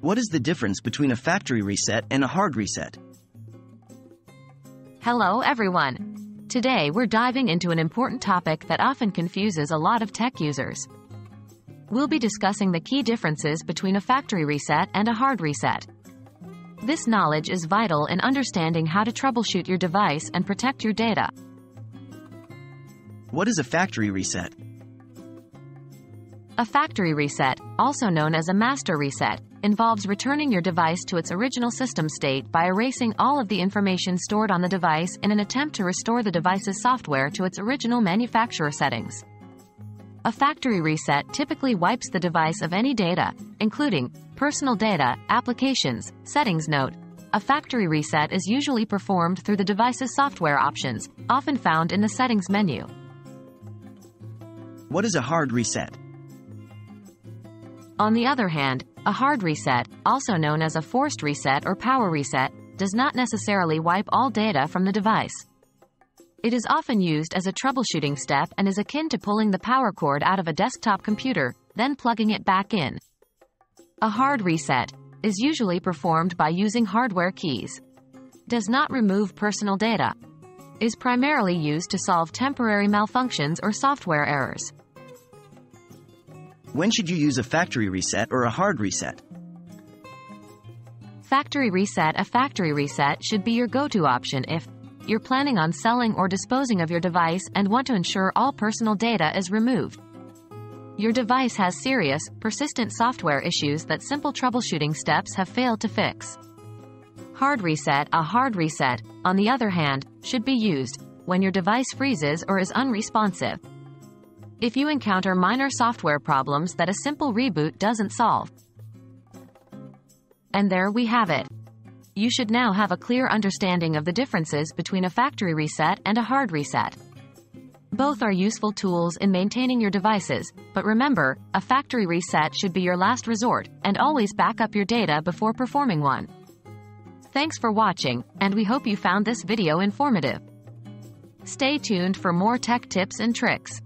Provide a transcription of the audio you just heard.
What is the difference between a factory reset and a hard reset? Hello everyone. Today we're diving into an important topic that often confuses a lot of tech users. We'll be discussing the key differences between a factory reset and a hard reset. This knowledge is vital in understanding how to troubleshoot your device and protect your data. What is a factory reset? A factory reset, also known as a master reset, involves returning your device to its original system state by erasing all of the information stored on the device in an attempt to restore the device's software to its original manufacturer settings. A factory reset typically wipes the device of any data, including personal data, applications, settings note. A factory reset is usually performed through the device's software options, often found in the settings menu. What is a hard reset? On the other hand, a hard reset, also known as a forced reset or power reset, does not necessarily wipe all data from the device. It is often used as a troubleshooting step and is akin to pulling the power cord out of a desktop computer, then plugging it back in. A hard reset is usually performed by using hardware keys. Does not remove personal data. Is primarily used to solve temporary malfunctions or software errors. When should you use a factory reset or a hard reset? Factory reset A factory reset should be your go-to option if you're planning on selling or disposing of your device and want to ensure all personal data is removed. Your device has serious, persistent software issues that simple troubleshooting steps have failed to fix. Hard reset A hard reset, on the other hand, should be used when your device freezes or is unresponsive. If you encounter minor software problems that a simple reboot doesn't solve. And there we have it you should now have a clear understanding of the differences between a factory reset and a hard reset. Both are useful tools in maintaining your devices, but remember, a factory reset should be your last resort, and always back up your data before performing one. Thanks for watching, and we hope you found this video informative. Stay tuned for more tech tips and tricks.